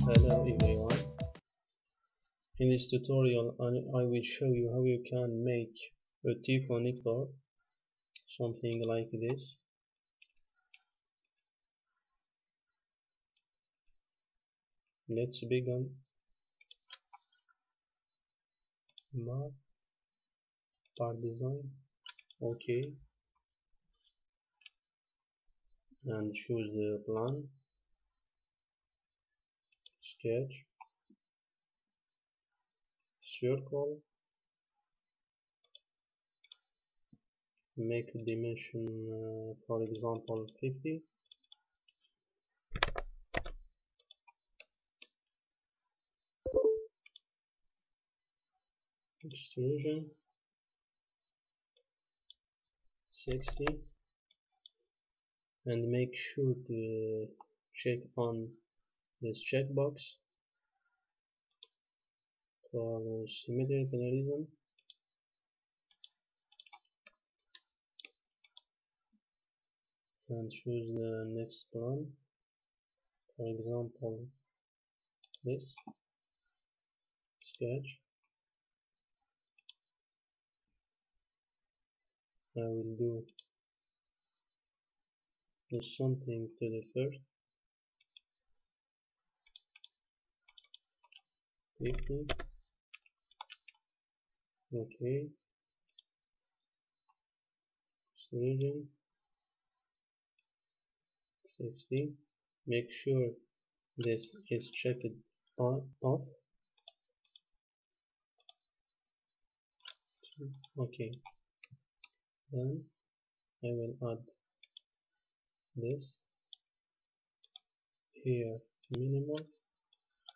Hello everyone. In this tutorial I will show you how you can make a T-connector something like this let's begin map part design okay and choose the plan. Sketch. Circle. Make dimension uh, for example 50 extrusion 60 and make sure to check on this checkbox. For symmetry parallelism and choose the next plan for example this. Sketch I will do something to the first. 50 okay. Staging 60 make sure this is checked on, off. Okay then I will add this. Here minimal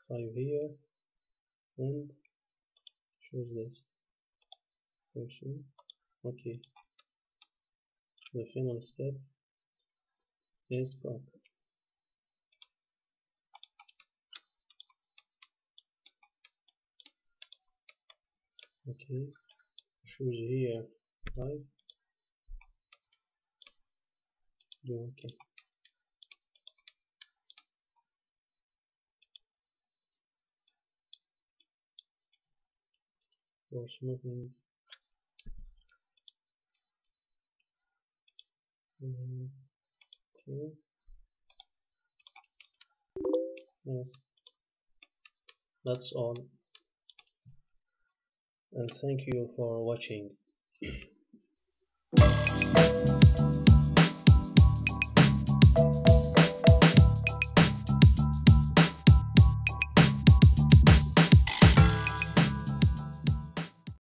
5 here and choose this person. Okay. The final step is back okay. Choose here 5 do okay. Oh, for smoothing mm-hmm. okay. Yes. That's all. And thank you for watching